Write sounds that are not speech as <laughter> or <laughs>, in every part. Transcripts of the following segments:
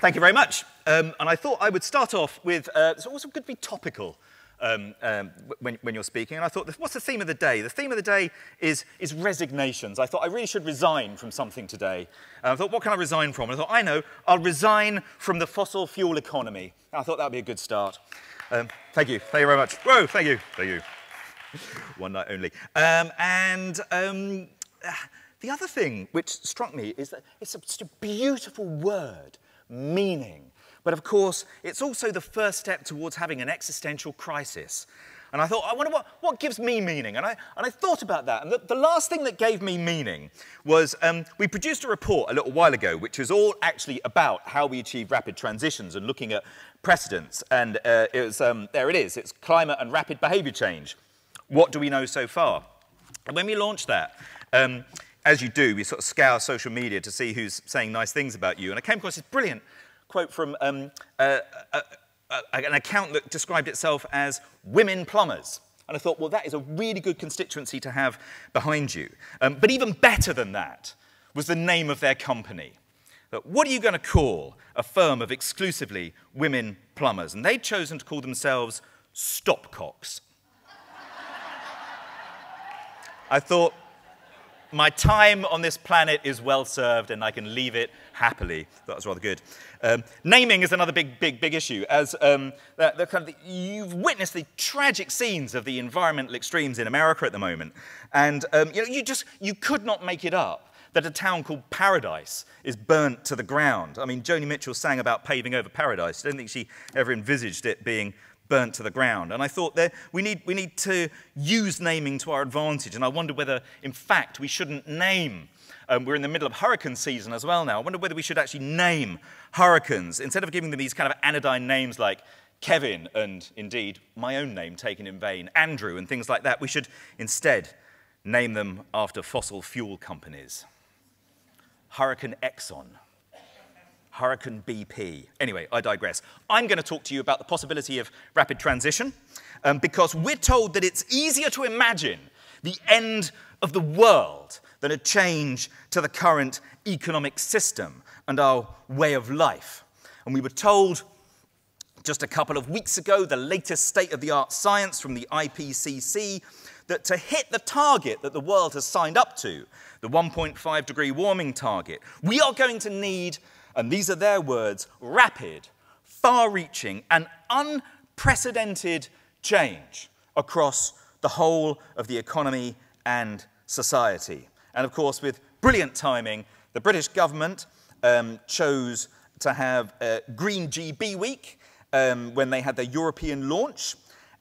Thank you very much. Um, and I thought I would start off with, uh, it's also good to be topical um, um, when, when, you're speaking. And I thought, what's the theme of the day? The theme of the day is, is resignations. I thought I really should resign from something today. And I thought, what can I resign from? And I thought, I know, I'll resign from the fossil fuel economy. And I thought that would be a good start. Um, thank you. Thank you very much. Whoa, thank you. Thank you. <laughs> One night only. Um, and um, the other thing which struck me is that it's such a beautiful word, meaning. But of course, it's also the first step towards having an existential crisis. And I thought, I wonder what, what gives me meaning? And I, and I thought about that. And the, the last thing that gave me meaning was um, we produced a report a little while ago, which was all actually about how we achieve rapid transitions and looking at precedents. And uh, it was, um, there it is it's climate and rapid behavior change. What do we know so far? And when we launched that, um, as you do, we sort of scour social media to see who's saying nice things about you. And I came across this brilliant quote from um, uh, uh, uh, an account that described itself as women plumbers. And I thought, well, that is a really good constituency to have behind you. Um, but even better than that was the name of their company. That what are you going to call a firm of exclusively women plumbers? And they'd chosen to call themselves Stopcocks. <laughs> I thought, my time on this planet is well served and I can leave it happily. That was rather good. Um, naming is another big, big, big issue. As um, the, the kind of the, you've witnessed the tragic scenes of the environmental extremes in America at the moment, and um, you know, you just you could not make it up that a town called Paradise is burnt to the ground. I mean, Joni Mitchell sang about paving over paradise. I don't think she ever envisaged it being burnt to the ground. And I thought that we need, we need to use naming to our advantage. And I wonder whether, in fact, we shouldn't name. Um, we're in the middle of hurricane season as well now. I wonder whether we should actually name hurricanes instead of giving them these kind of anodyne names like Kevin and indeed my own name taken in vain, Andrew, and things like that. We should instead name them after fossil fuel companies. Hurricane Exxon. Hurricane BP. Anyway, I digress. I'm going to talk to you about the possibility of rapid transition um, because we're told that it's easier to imagine the end of the world than a change to the current economic system and our way of life. And we were told just a couple of weeks ago, the latest state of the art science from the IPCC, that to hit the target that the world has signed up to, the 1.5 degree warming target, we are going to need and these are their words rapid, far reaching, and unprecedented change across the whole of the economy and society. And of course, with brilliant timing, the British government um, chose to have a Green GB Week um, when they had their European launch.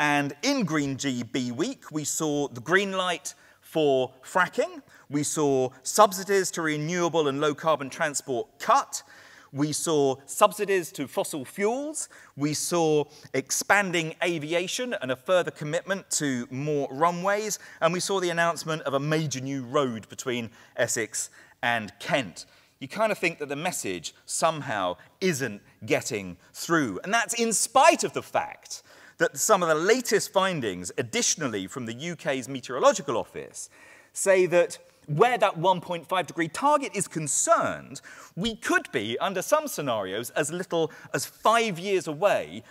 And in Green GB Week, we saw the green light for fracking. We saw subsidies to renewable and low carbon transport cut. We saw subsidies to fossil fuels. We saw expanding aviation and a further commitment to more runways. And we saw the announcement of a major new road between Essex and Kent. You kind of think that the message somehow isn't getting through. And that's in spite of the fact that some of the latest findings, additionally from the UK's Meteorological Office, say that where that 1.5 degree target is concerned, we could be, under some scenarios, as little as five years away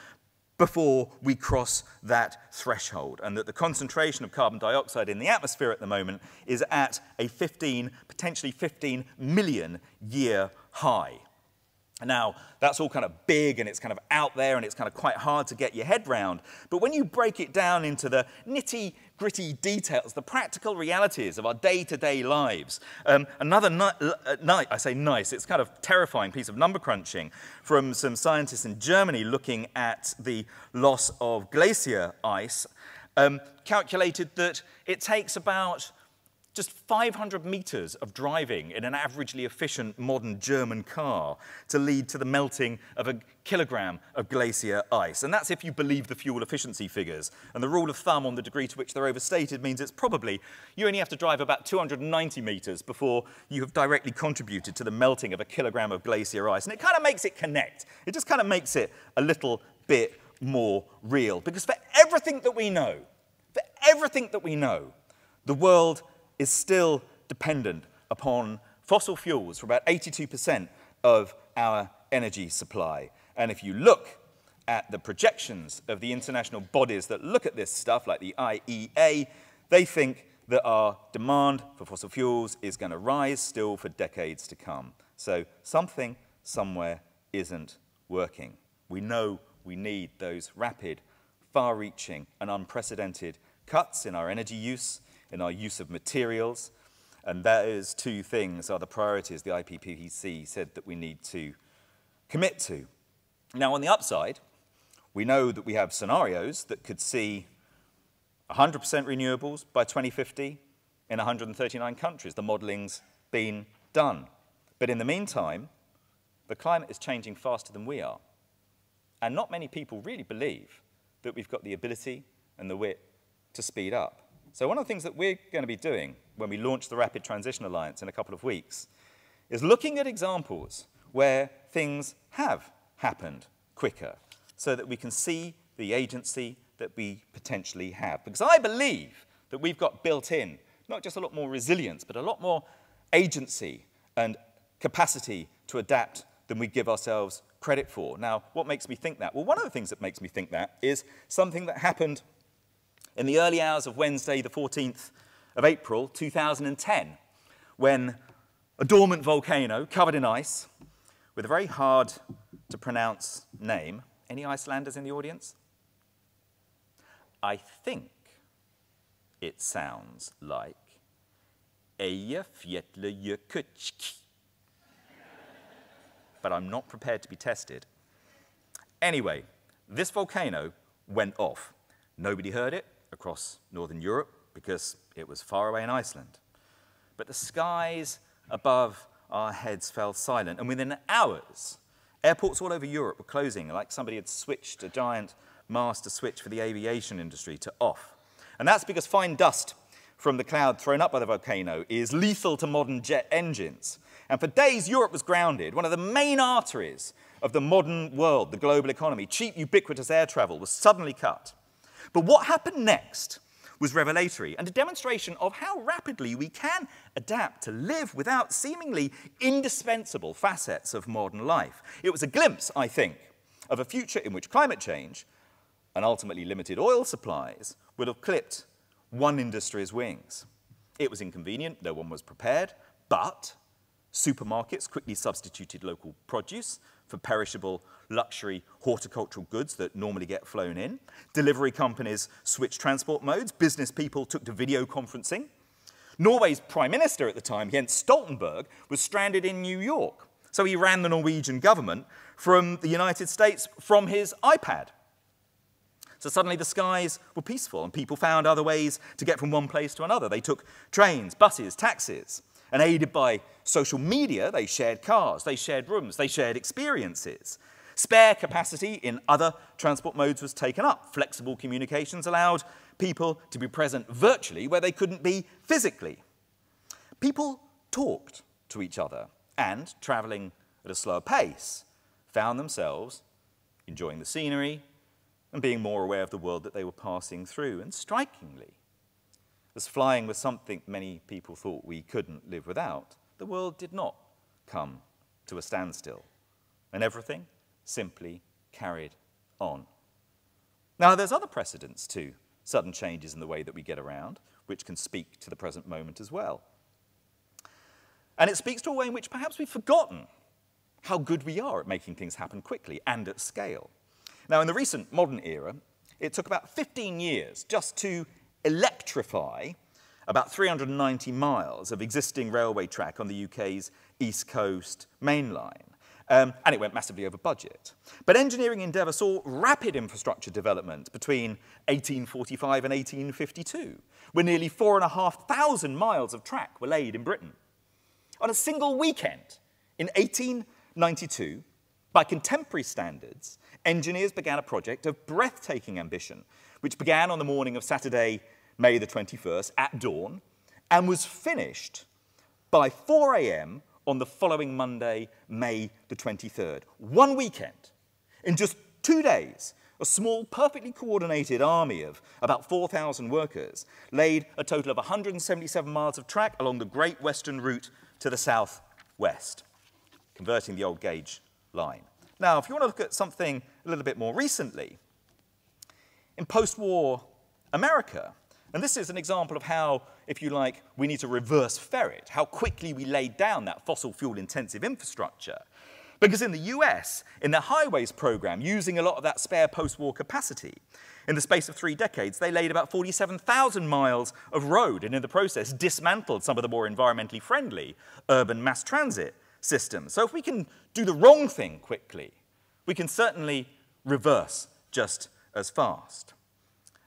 before we cross that threshold, and that the concentration of carbon dioxide in the atmosphere at the moment is at a 15, potentially 15 million year high. Now, that's all kind of big and it's kind of out there and it's kind of quite hard to get your head round. But when you break it down into the nitty gritty details, the practical realities of our day to day lives, um, another night, uh, I say nice, it's kind of terrifying piece of number crunching from some scientists in Germany looking at the loss of glacier ice, um, calculated that it takes about just 500 meters of driving in an averagely efficient modern German car to lead to the melting of a kilogram of glacier ice. And that's if you believe the fuel efficiency figures. And the rule of thumb on the degree to which they're overstated means it's probably you only have to drive about 290 meters before you have directly contributed to the melting of a kilogram of glacier ice. And it kind of makes it connect. It just kind of makes it a little bit more real. Because for everything that we know, for everything that we know, the world is still dependent upon fossil fuels for about 82% of our energy supply. And if you look at the projections of the international bodies that look at this stuff, like the IEA, they think that our demand for fossil fuels is going to rise still for decades to come. So something somewhere isn't working. We know we need those rapid, far reaching, and unprecedented cuts in our energy use, in our use of materials. And those two things are the priorities the IPPC said that we need to commit to. Now, on the upside, we know that we have scenarios that could see 100% renewables by 2050 in 139 countries. The modeling's been done. But in the meantime, the climate is changing faster than we are. And not many people really believe that we've got the ability and the wit to speed up. So one of the things that we're going to be doing when we launch the Rapid Transition Alliance in a couple of weeks is looking at examples where things have happened quicker so that we can see the agency that we potentially have. Because I believe that we've got built in not just a lot more resilience, but a lot more agency and capacity to adapt than we give ourselves credit for. Now, what makes me think that? Well, one of the things that makes me think that is something that happened in the early hours of Wednesday, the 14th of April, 2010, when a dormant volcano covered in ice with a very hard to pronounce name. Any Icelanders in the audience? I think it sounds like Eyjafjallajökull. but I'm not prepared to be tested. Anyway, this volcano went off. Nobody heard it across Northern Europe because it was far away in Iceland. But the skies above our heads fell silent, and within hours, airports all over Europe were closing, like somebody had switched a giant master switch for the aviation industry to off. And that's because fine dust from the cloud thrown up by the volcano is lethal to modern jet engines. And for days, Europe was grounded. One of the main arteries of the modern world, the global economy, cheap, ubiquitous air travel, was suddenly cut. But what happened next was revelatory and a demonstration of how rapidly we can adapt to live without seemingly indispensable facets of modern life. It was a glimpse, I think, of a future in which climate change and ultimately limited oil supplies would have clipped one industry's wings. It was inconvenient, no one was prepared, but supermarkets quickly substituted local produce for perishable luxury horticultural goods that normally get flown in. Delivery companies switched transport modes. Business people took to video conferencing. Norway's prime minister at the time, Jens Stoltenberg, was stranded in New York. So he ran the Norwegian government from the United States from his iPad. So suddenly the skies were peaceful and people found other ways to get from one place to another. They took trains, buses, taxis. And aided by social media, they shared cars, they shared rooms, they shared experiences. Spare capacity in other transport modes was taken up. Flexible communications allowed people to be present virtually where they couldn't be physically. People talked to each other and, traveling at a slower pace, found themselves enjoying the scenery and being more aware of the world that they were passing through. And strikingly, as flying was something many people thought we couldn't live without, the world did not come to a standstill, and everything simply carried on. Now, there's other precedents to sudden changes in the way that we get around, which can speak to the present moment as well. And it speaks to a way in which perhaps we've forgotten how good we are at making things happen quickly and at scale. Now, in the recent modern era, it took about 15 years just to electrify about 390 miles of existing railway track on the UK's East Coast main line. Um, and it went massively over budget. But engineering endeavour saw rapid infrastructure development between 1845 and 1852, when nearly 4,500 miles of track were laid in Britain. On a single weekend in 1892, by contemporary standards, engineers began a project of breathtaking ambition which began on the morning of Saturday, May the 21st at dawn and was finished by 4 a.m. on the following Monday, May the 23rd. One weekend. In just two days, a small, perfectly coordinated army of about 4,000 workers laid a total of 177 miles of track along the Great Western Route to the southwest, converting the old gauge line. Now, if you want to look at something a little bit more recently, in post-war America, and this is an example of how, if you like, we need to reverse ferret, how quickly we laid down that fossil fuel intensive infrastructure. Because in the US, in their highways program, using a lot of that spare post-war capacity, in the space of three decades, they laid about 47,000 miles of road and in the process dismantled some of the more environmentally friendly urban mass transit systems. So if we can do the wrong thing quickly, we can certainly reverse just as fast.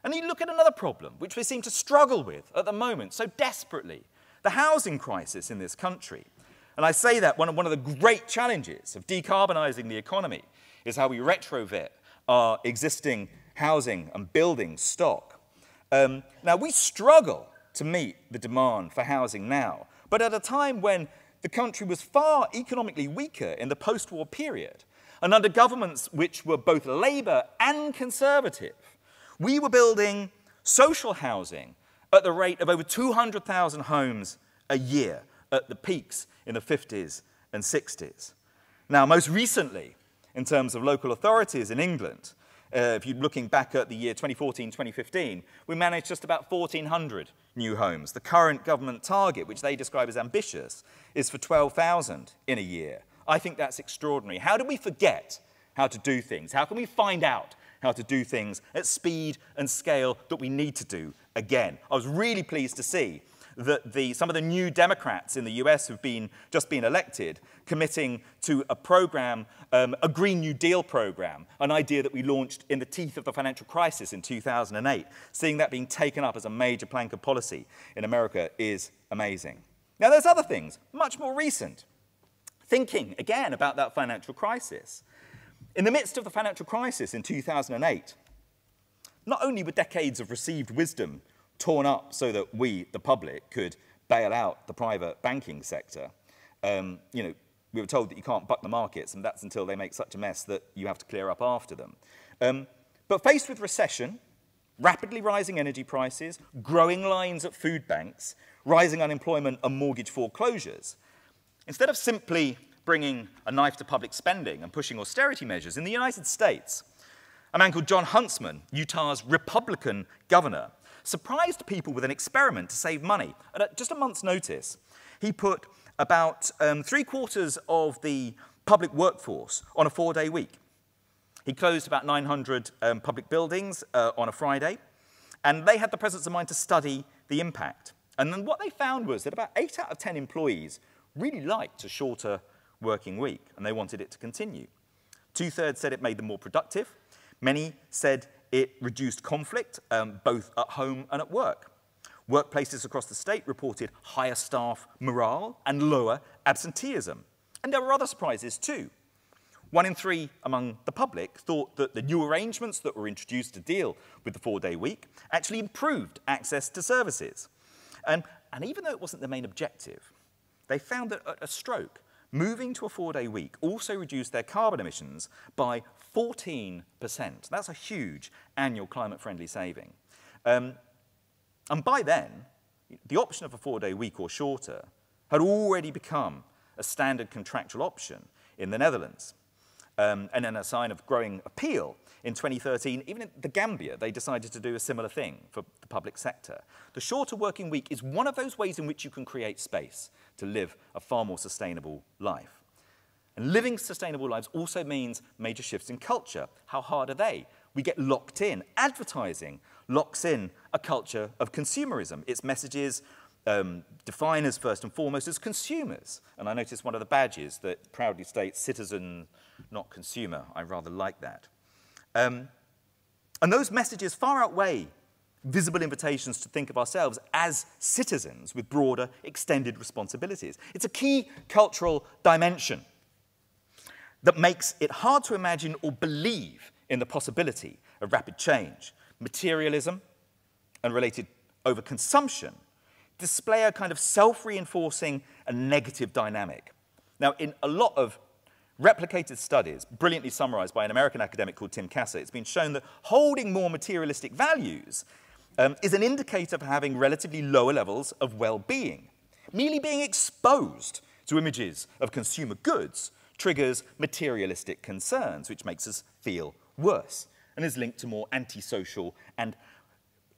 And you look at another problem, which we seem to struggle with at the moment so desperately, the housing crisis in this country. And I say that one of, one of the great challenges of decarbonizing the economy is how we retrofit our existing housing and building stock. Um, now, we struggle to meet the demand for housing now, but at a time when the country was far economically weaker in the post-war period, and under governments which were both Labour and Conservative, we were building social housing at the rate of over 200,000 homes a year at the peaks in the 50s and 60s. Now, most recently, in terms of local authorities in England, uh, if you're looking back at the year 2014, 2015, we managed just about 1,400 new homes. The current government target, which they describe as ambitious, is for 12,000 in a year. I think that's extraordinary. How do we forget how to do things? How can we find out how to do things at speed and scale that we need to do again? I was really pleased to see that the, some of the new Democrats in the US who've been, just been elected committing to a program, um, a Green New Deal program, an idea that we launched in the teeth of the financial crisis in 2008. Seeing that being taken up as a major plank of policy in America is amazing. Now, there's other things, much more recent. Thinking, again, about that financial crisis. In the midst of the financial crisis in 2008, not only were decades of received wisdom torn up so that we, the public, could bail out the private banking sector, um, you know, we were told that you can't buck the markets, and that's until they make such a mess that you have to clear up after them. Um, but faced with recession, rapidly rising energy prices, growing lines at food banks, rising unemployment and mortgage foreclosures, instead of simply bringing a knife to public spending and pushing austerity measures. In the United States, a man called Jon Huntsman, Utah's Republican governor, surprised people with an experiment to save money. At just a month's notice, he put about um, three quarters of the public workforce on a four day week. He closed about 900 um, public buildings uh, on a Friday, and they had the presence of mind to study the impact. And then what they found was that about eight out of 10 employees really liked a shorter working week, and they wanted it to continue. Two thirds said it made them more productive. Many said it reduced conflict, um, both at home and at work. Workplaces across the state reported higher staff morale and lower absenteeism. And there were other surprises too. One in three among the public thought that the new arrangements that were introduced to deal with the four day week actually improved access to services. And, and even though it wasn't the main objective, they found that at a stroke, moving to a four day week also reduced their carbon emissions by 14%. That's a huge annual climate friendly saving. Um, and by then, the option of a four day week or shorter had already become a standard contractual option in the Netherlands. Um, and then a sign of growing appeal, in 2013, even in the Gambia, they decided to do a similar thing for the public sector. The shorter working week is one of those ways in which you can create space to live a far more sustainable life. And living sustainable lives also means major shifts in culture. How hard are they? We get locked in. Advertising locks in a culture of consumerism. Its messages um, define us first and foremost as consumers. And I noticed one of the badges that proudly states citizen, not consumer. I rather like that. Um, and those messages far outweigh visible invitations to think of ourselves as citizens with broader extended responsibilities. It's a key cultural dimension that makes it hard to imagine or believe in the possibility of rapid change. Materialism and related overconsumption display a kind of self-reinforcing and negative dynamic. Now, in a lot of replicated studies, brilliantly summarized by an American academic called Tim Kasser, it's been shown that holding more materialistic values um, is an indicator for having relatively lower levels of well-being. Merely being exposed to images of consumer goods triggers materialistic concerns, which makes us feel worse, and is linked to more antisocial and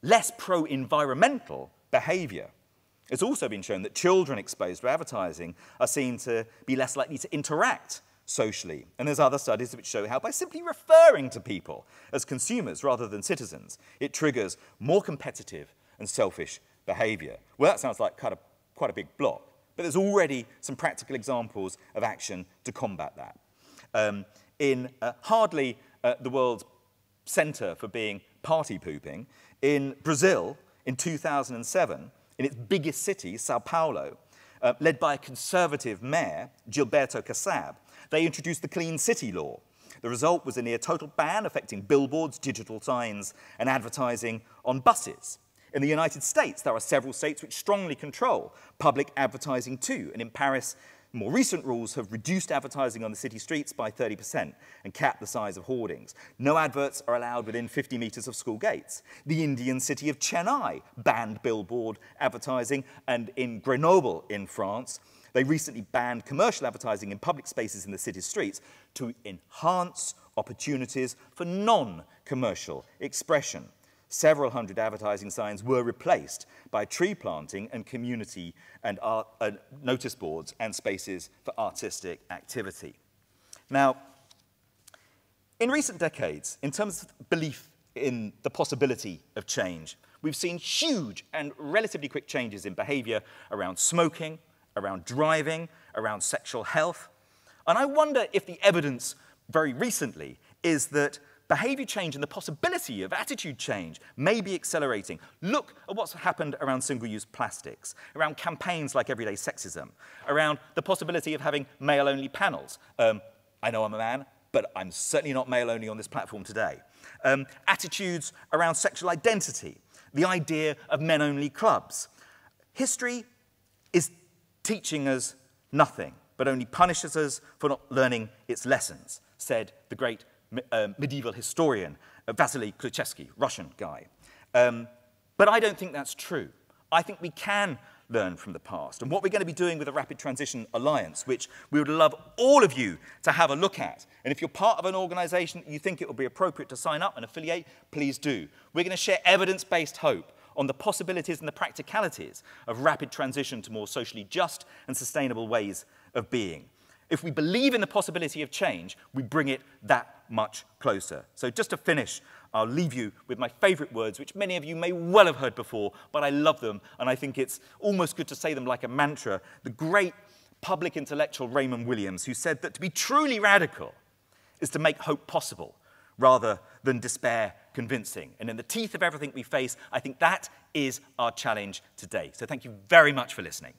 less pro environmental behavior. It's also been shown that children exposed to advertising are seen to be less likely to interact socially. And there's other studies which show how by simply referring to people as consumers rather than citizens, it triggers more competitive and selfish behavior. Well, that sounds like quite a, quite a big block, but there's already some practical examples of action to combat that. Um, in uh, hardly uh, the world's center for being party pooping, in Brazil in 2007, in its biggest city, Sao Paulo, uh, led by a conservative mayor, Gilberto Kassab, they introduced the Clean City Law. The result was a near total ban affecting billboards, digital signs, and advertising on buses. In the United States, there are several states which strongly control public advertising too. And in Paris, more recent rules have reduced advertising on the city streets by 30% and capped the size of hoardings. No adverts are allowed within 50 meters of school gates. The Indian city of Chennai banned billboard advertising, and in Grenoble in France, they recently banned commercial advertising in public spaces in the city's streets to enhance opportunities for non-commercial expression. Several hundred advertising signs were replaced by tree planting and community and art, uh, notice boards and spaces for artistic activity. Now, in recent decades, in terms of belief in the possibility of change, we've seen huge and relatively quick changes in behavior around smoking, around driving, around sexual health. And I wonder if the evidence very recently is that behavior change and the possibility of attitude change may be accelerating. Look at what's happened around single use plastics, around campaigns like everyday sexism, around the possibility of having male only panels. Um, I know I'm a man, but I'm certainly not male only on this platform today. Um, attitudes around sexual identity, the idea of men only clubs. History is teaching us nothing, but only punishes us for not learning its lessons, said the great uh, medieval historian uh, Vasily Klyuchevsky, Russian guy. Um, but I don't think that's true. I think we can learn from the past. And what we're going to be doing with the Rapid Transition Alliance, which we would love all of you to have a look at. And if you're part of an organization you think it would be appropriate to sign up and affiliate, please do. We're going to share evidence-based hope on the possibilities and the practicalities of rapid transition to more socially just and sustainable ways of being. If we believe in the possibility of change, we bring it that much closer. So just to finish, I'll leave you with my favorite words, which many of you may well have heard before, but I love them, and I think it's almost good to say them like a mantra. The great public intellectual Raymond Williams, who said that to be truly radical is to make hope possible rather than despair convincing. And in the teeth of everything we face, I think that is our challenge today. So thank you very much for listening.